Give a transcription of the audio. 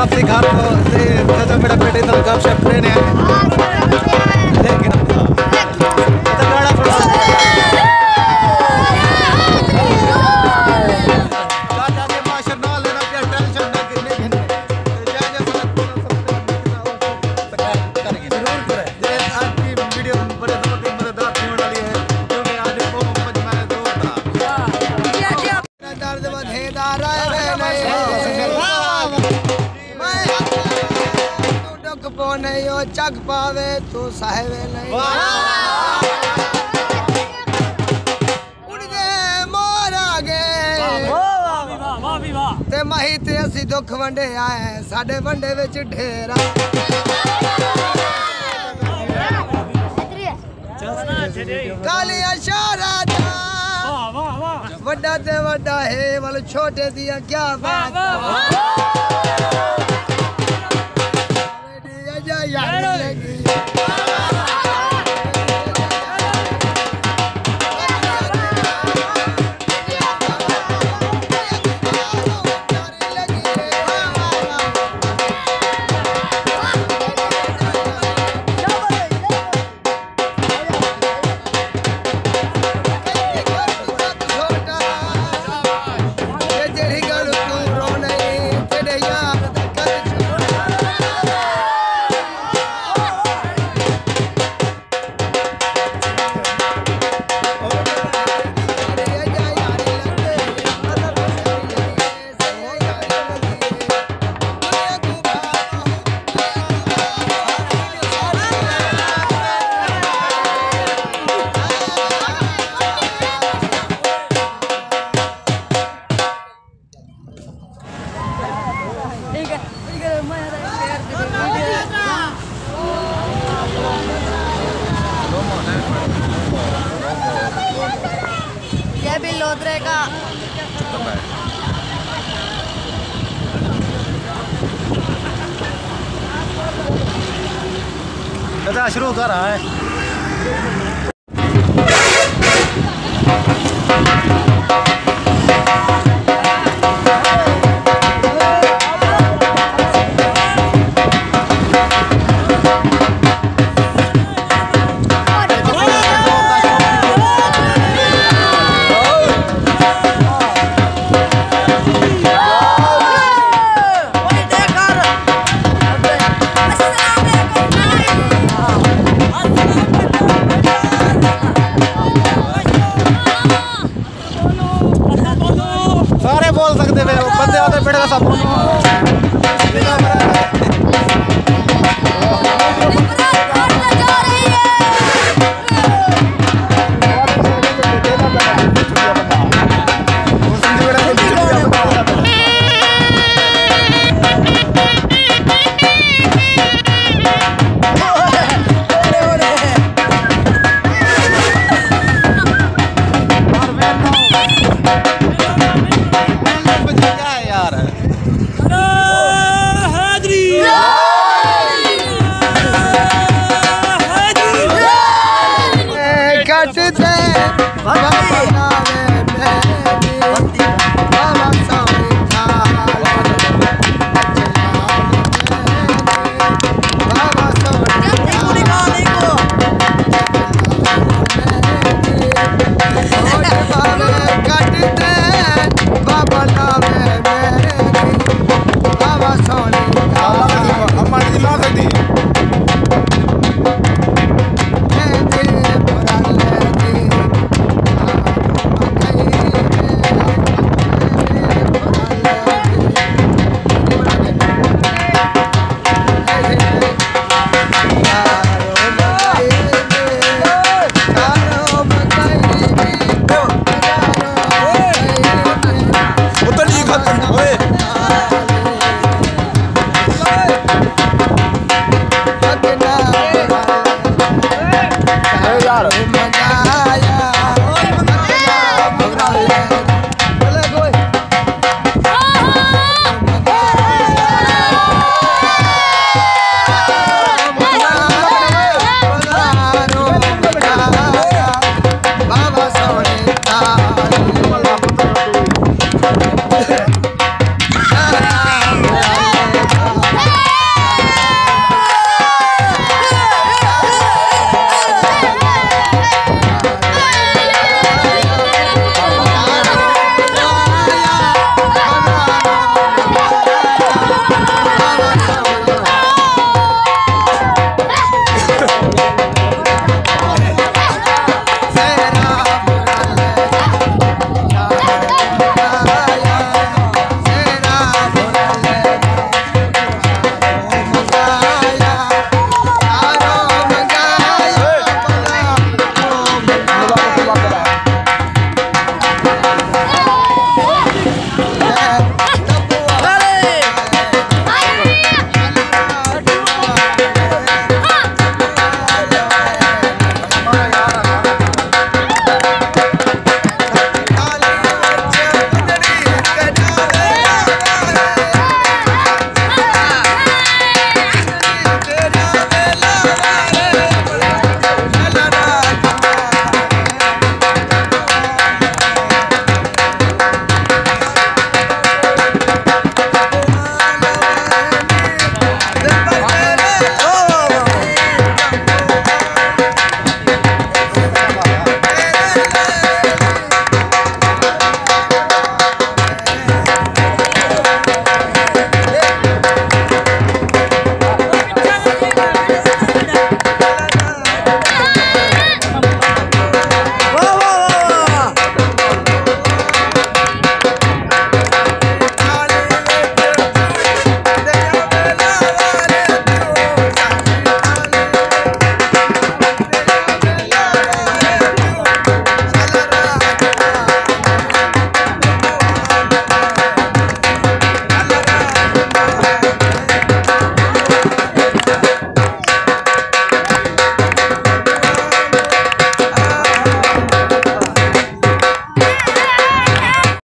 वापसी घर से चाचा मेरा बेटे तो गप शप लेने आए। जग पावे तो साहेब नहीं। ते माही ते असि दुख वंडे आए साडे वंडे विच ढेरा काली अशारा वड्डा ते वड्डा है वाल छोटे दिया क्या बात। Maggie. ये भी लोदरे का। दादा शुरू कर रहा है। ज़्यादा बैठेगा सब United